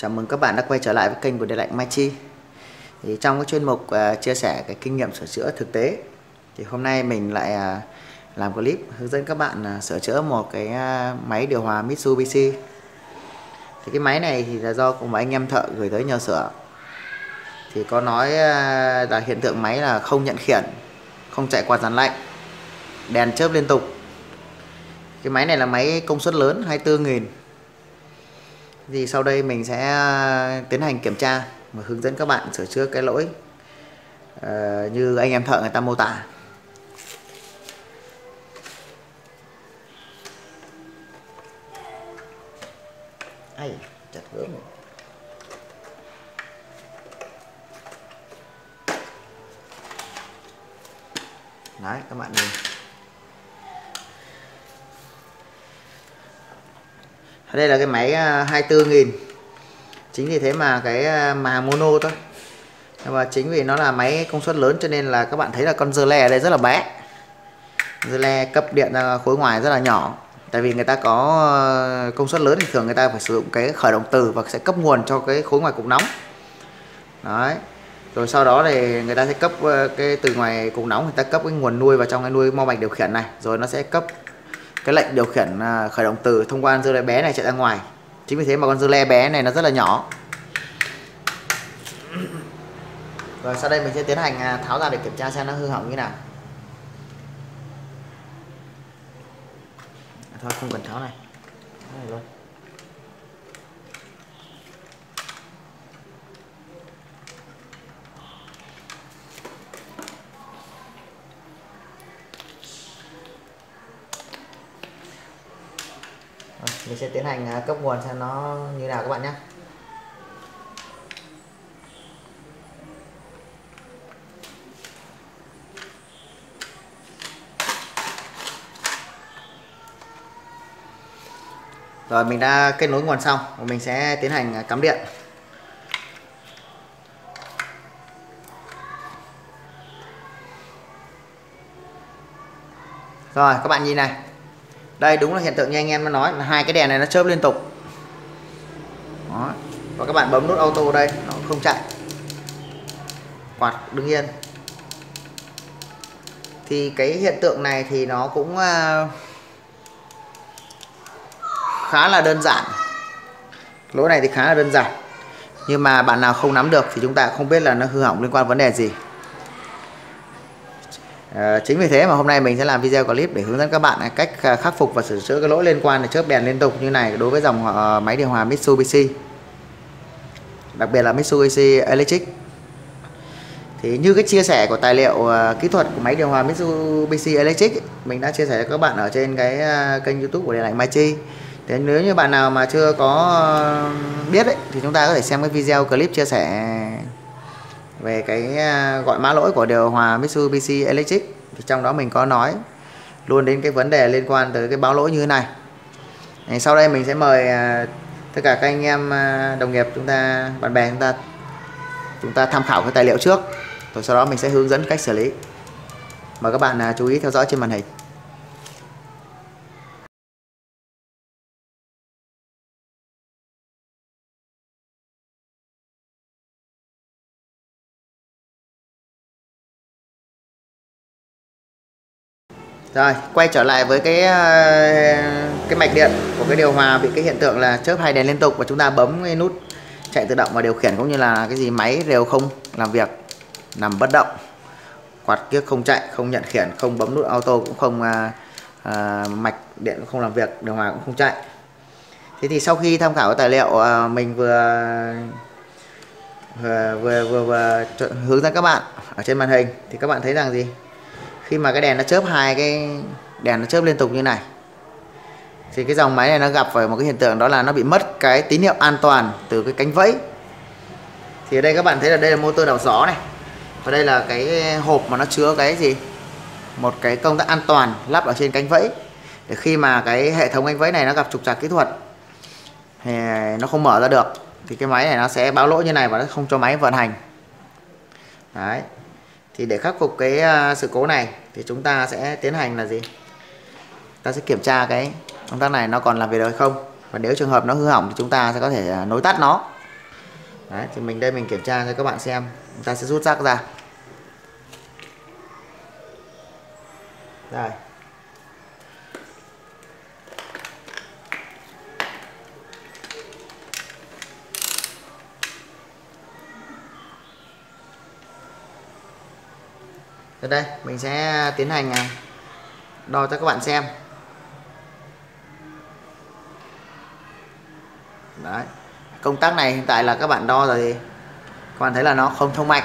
Chào mừng các bạn đã quay trở lại với kênh của Điện lạnh Mai Chi. Thì trong cái chuyên mục uh, chia sẻ cái kinh nghiệm sửa chữa thực tế thì hôm nay mình lại uh, làm clip hướng dẫn các bạn uh, sửa chữa một cái uh, máy điều hòa Mitsubishi. Thì cái máy này thì là do cùng anh em thợ gửi tới nhờ sửa. Thì có nói uh, là hiện tượng máy là không nhận khiển, không chạy quạt dàn lạnh, đèn chớp liên tục. Cái máy này là máy công suất lớn 24.000 thì sau đây mình sẽ à, tiến hành kiểm tra và hướng dẫn các bạn sửa chữa cái lỗi uh, như anh em thợ người ta mô tả. Ai chặt gỡ một đấy các bạn nhìn. Đây là cái máy à, 24.000 chính vì thế mà cái à, mà mono thôi. Và chính vì nó là máy công suất lớn cho nên là các bạn thấy là con dơ le ở đây rất là bé. Dơ le cấp điện ra khối ngoài rất là nhỏ. Tại vì người ta có công suất lớn thì thường người ta phải sử dụng cái khởi động từ và sẽ cấp nguồn cho cái khối ngoài cục nóng. Đấy. Rồi sau đó thì người ta sẽ cấp cái từ ngoài cục nóng, người ta cấp cái nguồn nuôi vào trong cái nuôi mo mạch điều khiển này. Rồi nó sẽ cấp cái lệnh điều khiển à, khởi động từ thông qua dưa le bé này chạy ra ngoài. Chính vì thế mà con dưa le bé này nó rất là nhỏ. Rồi sau đây mình sẽ tiến hành à, tháo ra để kiểm tra xem nó hư hỏng như nào. À, thôi không cần tháo này, này luôn. Mình sẽ tiến hành à, cấp nguồn xem nó như nào các bạn nhé. Rồi, mình đã kết nối nguồn xong. Mình sẽ tiến hành à, cắm điện. Rồi, các bạn nhìn này đây, đúng là hiện tượng như anh em nó nói, là hai cái đèn này nó chớp liên tục. Đó. và các bạn bấm nút auto đây, nó không chạy. Quạt, đứng yên. Thì cái hiện tượng này thì nó cũng ờ, khá là đơn giản. Lỗi này thì khá là đơn giản. Nhưng mà bạn nào không nắm được thì chúng ta không biết là nó hư hỏng liên quan vấn đề gì. À, chính vì thế mà hôm nay mình sẽ làm video clip để hướng dẫn các bạn cách ờ, khắc phục và sửa chữa cái lỗi liên quan đến chớp đèn liên tục như này đối với dòng ờ, máy điều hòa Mitsubishi. Đặc biệt là Mitsubishi Electric. Thì như cái chia sẻ của tài liệu uh, kỹ thuật của máy điều hòa Mitsubishi Electric mình đã chia sẻ cho các bạn ở trên cái uh, kênh YouTube của Điện ảnh Mai Chi. Thế nếu như bạn nào mà chưa có uh, biết ấy, thì chúng ta có thể xem cái video clip chia sẻ về cái à, gọi mã lỗi của điều hòa Mitsubishi Electric, thì trong đó mình có nói luôn đến cái vấn đề liên quan tới cái báo lỗi như thế này. Sau đây mình sẽ mời à, tất cả các anh em à, đồng nghiệp chúng ta, bạn bè chúng ta chúng ta tham khảo cái tài liệu trước. Rồi sau đó mình sẽ hướng dẫn cách xử lý. Mời các bạn chú ý theo dõi trên màn hình. Rồi quay trở lại với cái ờ, cái mạch điện của cái điều hòa bị cái hiện tượng là chớp hai đèn liên tục và chúng ta bấm cái nút chạy tự động và điều khiển cũng như là cái gì máy đều không làm việc nằm bất động quạt kiếc không chạy không nhận khiển không bấm nút auto cũng không à, à, mạch điện cũng không làm việc điều hòa cũng không chạy. Thế thì sau khi tham khảo tài liệu à, mình vừa vừa vừa, vừa, vừa hướng dẫn các bạn ở trên màn hình thì các bạn thấy rằng gì? Khi mà cái đèn nó chớp hai cái đèn nó chớp liên tục như này, thì cái dòng máy này nó gặp phải một cái hiện tượng đó là nó bị mất cái tín hiệu an toàn từ cái cánh vẫy. Thì ở đây các bạn thấy là đây là motor đảo gió này, và đây là cái hộp mà nó chứa cái gì? Một cái công tắc an toàn lắp ở trên cánh vẫy. Để khi mà cái hệ thống cánh vẫy này nó gặp trục trặc kỹ thuật, thì nó không mở ra được, thì cái máy này nó sẽ báo lỗi như này và nó không cho máy vận hành. Đấy thì để khắc phục cái à, sự cố này thì chúng ta sẽ tiến hành là gì? Ta sẽ kiểm tra cái công tắc này nó còn làm việc được hay không. Và nếu trường hợp nó hư hỏng thì chúng ta sẽ có thể à, nối tắt nó. Đấy, thì mình đây mình kiểm tra cho các bạn xem. Chúng ta sẽ rút rác ra. Đây. Rồi đây, mình sẽ tiến hành à, đo cho các bạn xem. Đấy, công tắc này hiện tại là các bạn đo rồi thì các bạn thấy là nó không thông mạch.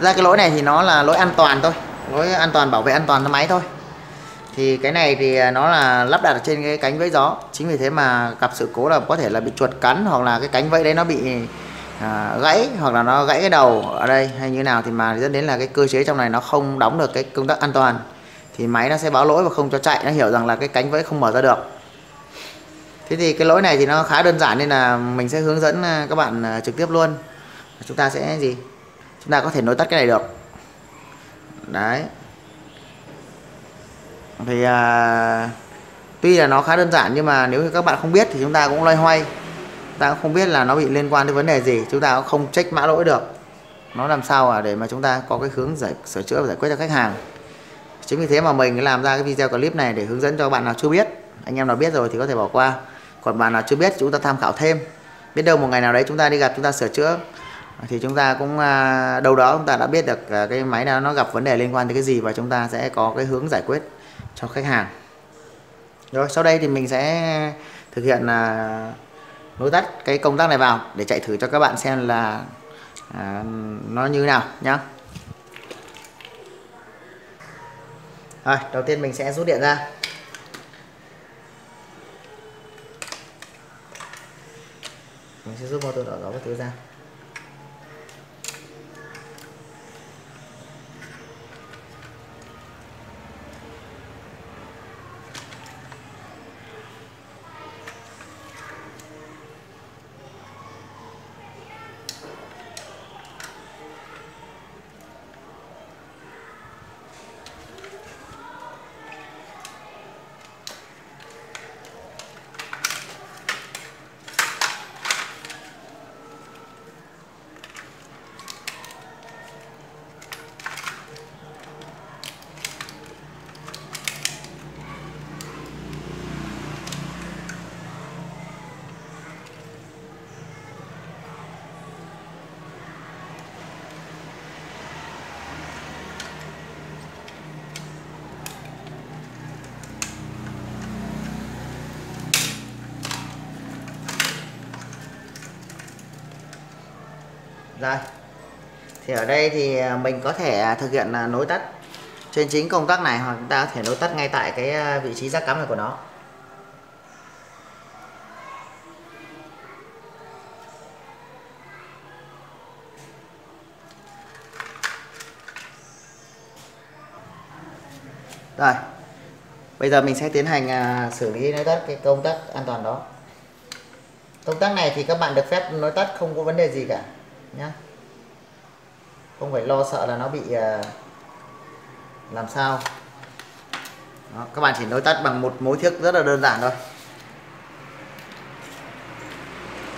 Ra cái lỗi này thì nó là lỗi an toàn thôi, lỗi an toàn bảo vệ an toàn cho máy thôi. Thì cái này thì à, nó là lắp đặt ở trên cái cánh vẫy gió. Chính vì thế mà gặp sự cố là có thể là bị chuột cắn hoặc là cái cánh vẫy đấy nó bị à, gãy hoặc là nó gãy cái đầu ở đây hay như nào thì mà dẫn đến là cái cơ chế trong này nó không đóng được cái công tắc an toàn. Thì máy nó sẽ báo lỗi và không cho chạy nó hiểu rằng là cái cánh vẫy không mở ra được. Thế thì cái lỗi này thì nó khá đơn giản nên là mình sẽ hướng dẫn à, các bạn à, trực tiếp luôn. Chúng ta sẽ gì? Chúng ta có thể nối tắt cái này được. Đấy. Thì à, tuy là nó khá đơn giản nhưng mà nếu như các bạn không biết thì chúng ta cũng loay hoay ta cũng không biết là nó bị liên quan đến vấn đề gì, chúng ta cũng không check mã lỗi được. Nó làm sao à để mà chúng ta có cái hướng giải, sửa chữa và giải quyết cho khách hàng. Chính vì thế mà mình làm ra cái video clip này để hướng dẫn cho bạn nào chưa biết. Anh em nào biết rồi thì có thể bỏ qua. Còn bạn nào chưa biết chúng ta tham khảo thêm. Biết đâu một ngày nào đấy chúng ta đi gặp, chúng ta sửa chữa. Thì chúng ta cũng à, đâu đó chúng ta đã biết được à, cái máy nào nó gặp vấn đề liên quan tới cái gì và chúng ta sẽ có cái hướng giải quyết cho khách hàng. Rồi, sau đây thì mình sẽ thực hiện là nối tắt cái công tắc này vào để chạy thử cho các bạn xem là à, nó như thế nào nhá. Rồi đầu tiên mình sẽ rút điện ra. Mình sẽ rút motor đỏ đó các thứ ra. Đây Thì ở đây thì à, mình có thể à, thực hiện là nối tắt trên chính công tắc này, hoặc chúng ta có thể nối tắt ngay tại cái à, vị trí giác cắm này của nó. Rồi. Bây giờ mình sẽ tiến hành xử lý nối tắt cái công tắc an toàn đó. Công tắc này thì các bạn được phép nối tắt, không có vấn đề gì cả nhá. Không phải lo sợ là nó bị uh, làm sao. Đó, các bạn chỉ nối tắt bằng một mối thiếc rất là đơn giản thôi.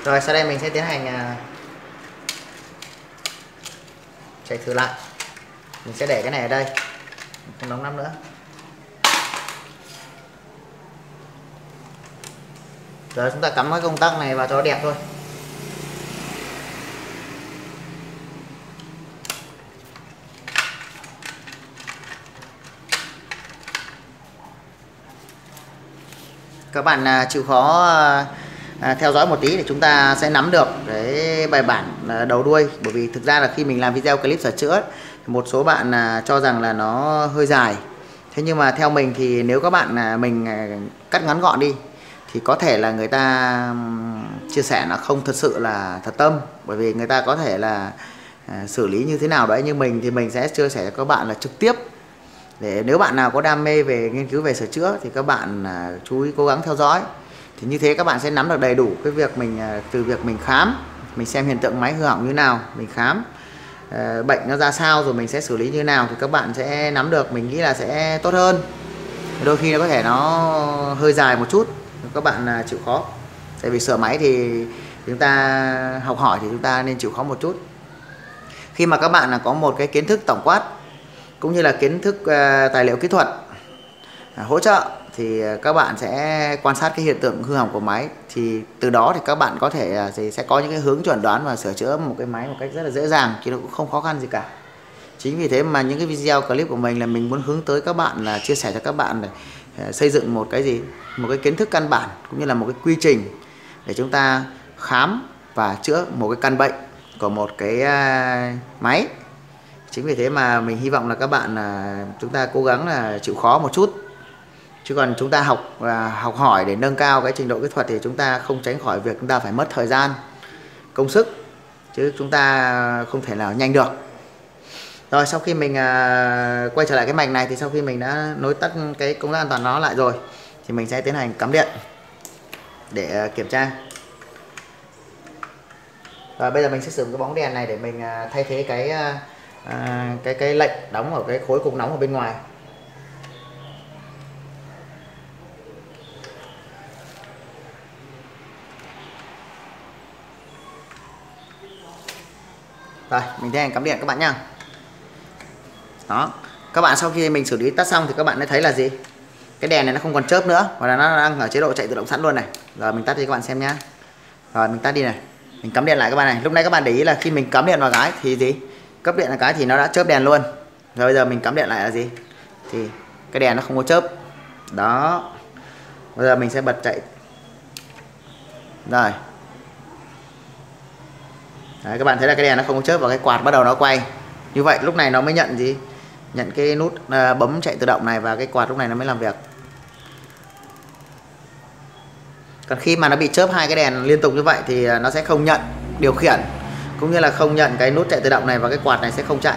Rồi sau đây mình sẽ tiến hành uh, chạy thử lại. Mình sẽ để cái này ở đây không đóng nắp nữa. Rồi chúng ta cắm cái công tắc này vào cho đẹp thôi. Các bạn à, chịu khó à, à, theo dõi một tí để chúng ta sẽ nắm được cái bài bản đầu đuôi. Bởi vì thực ra là khi mình làm video clip sửa chữa, một số bạn cho rằng là nó hơi dài. Thế nhưng mà theo mình thì nếu các bạn mình cắt ngắn gọn đi, thì có thể là người ta chia sẻ nó không thật sự là thật tâm. Bởi vì người ta có thể là xử lý như thế nào đấy như mình thì mình sẽ chia sẻ cho các bạn là trực tiếp để nếu bạn nào có đam mê về nghiên cứu về sửa chữa thì các bạn à, chú ý cố gắng theo dõi. Thì như thế các bạn sẽ nắm được đầy đủ cái việc mình à, từ việc mình khám mình xem hiện tượng máy hư hỏng như nào mình khám uh, bệnh nó ra sao rồi mình sẽ xử lý như nào thì các bạn sẽ nắm được mình nghĩ là sẽ tốt hơn. Đôi khi nó có thể nó hơi dài một chút các bạn uh, chịu khó. Tại vì sửa máy thì chúng ta học hỏi thì chúng ta nên chịu khó một chút. Khi mà các bạn là có một cái kiến thức tổng quát cũng như là kiến thức uh, tài liệu kỹ thuật à, hỗ trợ thì ờ, các bạn sẽ quan sát cái hiện tượng hư hỏng của máy. Thì từ đó thì các bạn có thể à, uh, thì sẽ có những cái hướng chuẩn đoán và sửa chữa một cái máy một cách rất là dễ dàng chứ nó cũng không khó khăn gì cả. Chính vì thế mà những cái video clip của mình là mình muốn hướng tới các bạn là chia sẻ cho các bạn để à, xây dựng một cái gì một cái kiến thức căn bản cũng như là một cái quy trình để chúng ta khám và chữa một cái căn bệnh của một cái máy chính vì thế mà mình hy vọng là các bạn là chúng ta cố gắng là chịu khó một chút. Chứ còn chúng ta học và học hỏi để nâng cao cái trình độ kỹ thuật thì chúng ta không tránh khỏi việc chúng ta phải mất thời gian công sức. Chứ chúng ta không thể nào nhanh được. Rồi sau khi mình à, quay trở lại cái mạch này thì sau khi mình đã nối tắt cái công tác an toàn nó lại rồi thì mình sẽ tiến hành cắm điện để à, kiểm tra. Và bây giờ mình sẽ sử dụng cái bóng đèn này để mình à, thay thế cái à, à, cái cái lệnh đóng ở cái khối cục nóng ở bên ngoài. Rồi mình tiến hành cắm điện các bạn nha. đó các bạn sau khi mình xử lý tắt xong thì các bạn sẽ thấy là gì? Cái đèn này nó không còn chớp nữa và là nó đang ở chế độ chạy tự động sẵn luôn này. Rồi mình tắt đi các bạn xem nhá. Rồi mình tắt đi này. Mình cắm điện lại các bạn này. Lúc nãy các bạn để ý là khi mình cắm điện vào cái thì gì? Cấp điện là cái thì nó đã chớp đèn luôn. Rồi bây giờ mình cắm điện lại là gì? Thì cái đèn nó không có chớp. Đó. Bây giờ mình sẽ bật chạy. Rồi. Đấy, các bạn thấy là cái đèn nó không có chớp và cái quạt bắt đầu nó quay. Như vậy lúc này nó mới nhận gì? Nhận cái nút à, bấm chạy tự động này và cái quạt lúc này nó mới làm việc. Còn khi mà nó bị chớp hai cái đèn liên tục như vậy thì à, nó sẽ không nhận điều khiển cũng như là không nhận cái nút chạy tự động này và cái quạt này sẽ không chạy.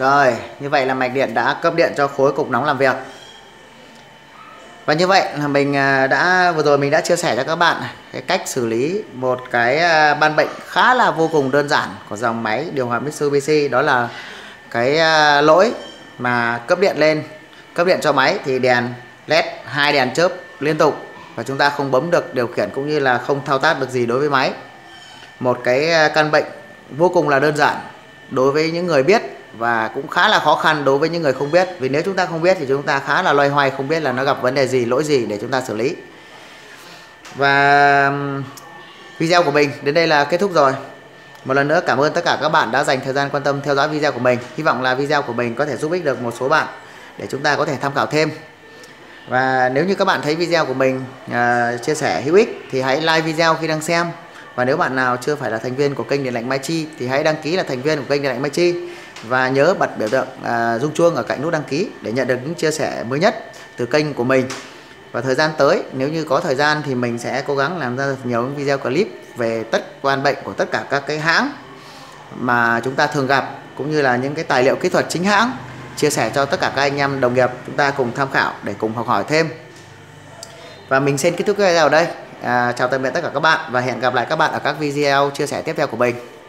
Rồi, như vậy là mạch điện đã cấp điện cho khối cục nóng làm việc. Và như vậy là mình à, đã vừa rồi mình đã chia sẻ cho các bạn cái cách xử lý một cái à, ban bệnh khá là vô cùng đơn giản của dòng máy điều hòa Mitsubishi đó là cái à, lỗi mà cấp điện lên, cấp điện cho máy thì đèn led hai đèn chớp liên tục và chúng ta không bấm được điều khiển cũng như là không thao tác được gì đối với máy một cái căn bệnh vô cùng là đơn giản đối với những người biết và cũng khá là khó khăn đối với những người không biết. Vì nếu chúng ta không biết thì chúng ta khá là loay hoay không biết là nó gặp vấn đề gì lỗi gì để chúng ta xử lý. Và video của mình đến đây là kết thúc rồi. Một lần nữa cảm ơn tất cả các bạn đã dành thời gian quan tâm theo dõi video của mình. Hy vọng là video của mình có thể giúp ích được một số bạn để chúng ta có thể tham khảo thêm. Và nếu như các bạn thấy video của mình uh, chia sẻ hữu ích thì hãy like video khi đang xem. Và nếu bạn nào chưa phải là thành viên của kênh Điện lạnh Mai Chi thì hãy đăng ký là thành viên của kênh Điện lạnh Mai Chi và nhớ bật biểu tượng à, rung chuông ở cạnh nút đăng ký để nhận được những chia sẻ mới nhất từ kênh của mình. Và thời gian tới nếu như có thời gian thì mình sẽ cố gắng làm ra thật nhiều video clip về tất quan bệnh của tất cả các cái hãng mà chúng ta thường gặp cũng như là những cái tài liệu kỹ thuật chính hãng chia sẻ cho tất cả các anh em đồng nghiệp chúng ta cùng tham khảo để cùng học hỏi thêm. Và mình xin kết thúc cái video ở đây. À, chào tạm biệt tất cả các bạn và hẹn gặp lại các bạn ở các video chia sẻ tiếp theo của mình